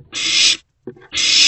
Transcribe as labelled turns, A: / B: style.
A: you